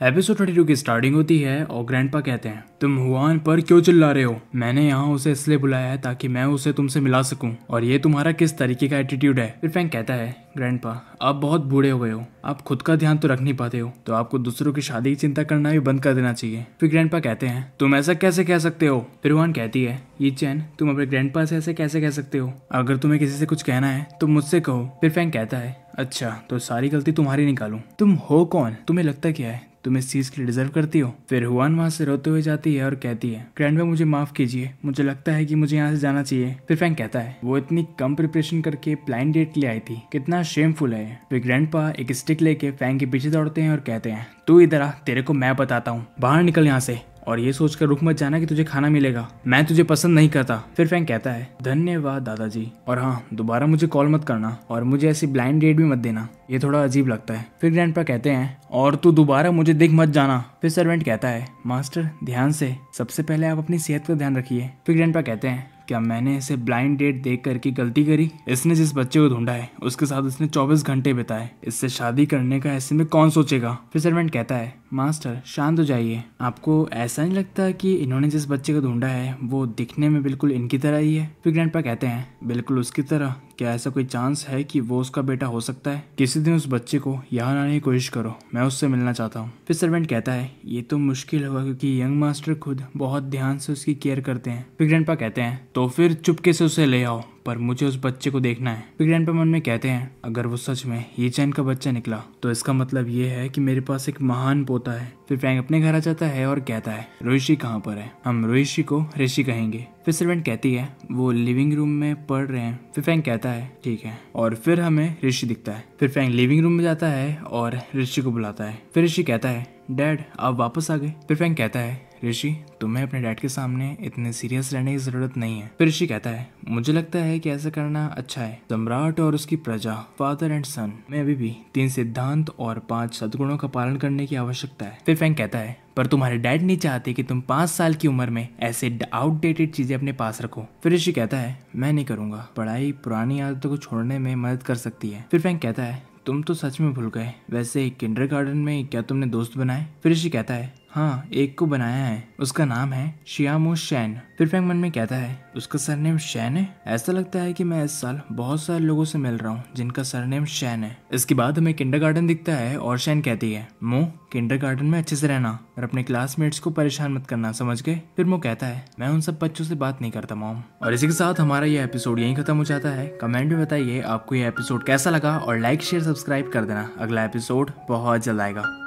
Episode thirty two की starting होती है और ग्रैंडपा कहते हैं, तुम हुआन पर क्यों चिल्ला रहे हो? मैंने यहाँ उसे इसलिए बुलाया है ताकि मैं उसे तुमसे मिला सकूँ। और ये तुम्हारा किस तरीके का एटीट्यूड है? फिर फैंक कहता है ग्रैंडपा आप बहुत बूढ़े हो गए हो। आप खुद का ध्यान तो रख नहीं पाते हो तो आपको दूसरों की शादी की चिंता करना भी बंद कर देना चाहिए। फिर ग्रैंडपा कहते हैं, तुम ऐसा कैसे कह सकते हो? फिर हुआन कहती है, ये चैन, तुम अपने ग्रैंडपा से ऐसे कैसे कह सकते हो? अगर तुम्हें किसी से कुछ कहना है तो मुझसे कहो। फिर फैंक कहता है अच्छा तो सारी गलती तुम्हारी निकालू। तुम हो कौन? तुम्हें लगता क्या है? तुम इस चीज़ के लिए डिजर्व करती हो? फिर हुआन वहाँ से रोते हुए जाती है और कहती है ग्रैंड मुझे माफ़ कीजिए। मुझे लगता है कि मुझे यहाँ से जाना चाहिए। फिर फैंक कहता है, वो इतनी कम प्रिपरेशन करके प्लान डेट के लिए आई थी। कितना शेमफुल है फिर ग्रैंड एक स्टिक लेके फैंक के पीछे दौड़ते हैं और कहते हैं, तू इधर आ, तेरे को मैं बताता हूँ। बाहर निकल यहाँ से। और ये सोचकर रुक मत जाना कि तुझे खाना मिलेगा। मैं तुझे पसंद नहीं करता। फिर फैंक कहता है, धन्यवाद दादाजी। और हाँ दोबारा मुझे कॉल मत करना और मुझे ऐसी ब्लाइंड डेट भी मत देना। ये थोड़ा अजीब लगता है। फिर ग्रैंड कहते हैं, और तू दोबारा मुझे दिख मत जाना। फिर सर्वेंट कहता है, मास्टर, ध्यान से। सबसे पहले आप अपनी सेहत का ध्यान रखिए। फिर ग्रैंड कहते हैं, क्या मैंने इसे ब्लाइंड डेट देख कर की गलती करी? इसने जिस बच्चे को ढूंढा है, उसके साथ उसने 24 घंटे बिताए। इससे शादी करने का ऐसे में कौन सोचेगा? फिर सर्वेंट कहता है मास्टर, शांत हो जाइए। आपको ऐसा नहीं लगता कि इन्होंने जिस बच्चे को ढूंढा है, वो दिखने में बिल्कुल इनकी तरह ही है? फिर ग्रैंड कहते हैं, बिल्कुल उसकी तरह। क्या ऐसा कोई चांस है कि वो उसका बेटा हो सकता है? किसी दिन उस बच्चे को यहाँ लाने की कोशिश करो। मैं उससे मिलना चाहता हूँ। फिर सर्वेंट कहता है, ये तो मुश्किल होगा क्योंकि यंग मास्टर खुद बहुत ध्यान से उसकी केयर करते हैं। फिर ग्रैंडपा कहते हैं तो फिर चुपके से उसे ले आओ। पर मुझे उस बच्चे को देखना है। फिर ग्रैंड मन में कहते हैं, अगर वो सच में ये चैन का बच्चा निकला तो इसका मतलब ये है कि मेरे पास एक महान पोता है। फिर फ्रैंक अपने घर आ जाता है और कहता है, रोहिशी कहाँ पर है? हम रोहिशी को ऋषि कहेंगे। फिर सर्वेंट कहती है, वो लिविंग रूम में पढ़ रहे हैं। फिर फ्रैंक कहता है, ठीक है। और फिर हमें ऋषि दिखता है। फिर फ्रैंक लिविंग रूम में जाता है और ऋषि को बुलाता है। फिर ऋषि कहता है, डैड, आप वापस आ गए? फिर फ्रैंक कहता है ऋषि, तुम्हें अपने डैड के सामने इतने सीरियस रहने की ज़रूरत नहीं है। फिर ऋषि कहता है, मुझे लगता है कि ऐसा करना अच्छा है। सम्राट और उसकी प्रजा फादर एंड सन में अभी भी तीन सिद्धांत और पाँच सदगुणों का पालन करने की आवश्यकता है। फिर फैंक कहता है, पर तुम्हारे डैड नहीं चाहते कि तुम पाँच साल की उम्र में ऐसे आउटडेटेड चीज़ें अपने पास रखो। फिर ऋषि कहता है, मैं नहीं करूँगा। पढ़ाई, पुरानी आदतों को छोड़ने में मदद कर सकती है। फिर फैंक कहता है, तुम तो सच में भूल गए। वैसे किंडर गार्डन में क्या तुमने दोस्त बनाए? फिर ऋषि कहता है हाँ एक को बनाया है। उसका नाम है शियामो शैन। फिर फैंक मन में कहता है, उसका सरनेम शैन है? ऐसा लगता है कि मैं इस साल बहुत सारे लोगों से मिल रहा हूँ, जिनका सरनेम शैन है। इसके बाद हमें किंडर गार्डन दिखता है और शैन कहती है, मो किंडर गार्डन में अच्छे से रहना और अपने क्लासमेट्स को परेशान मत करना, समझ गए? फिर मो कहता है, मैं उन सब बच्चों से बात नहीं करता, मॉम। और इसी के साथ हमारा ये एपिसोड यहीं खत्म हो जाता है। कमेंट में बताइए आपको ये एपिसोड कैसा लगा और लाइक शेयर सब्सक्राइब कर देना। अगला एपिसोड बहुत जल्द आएगा।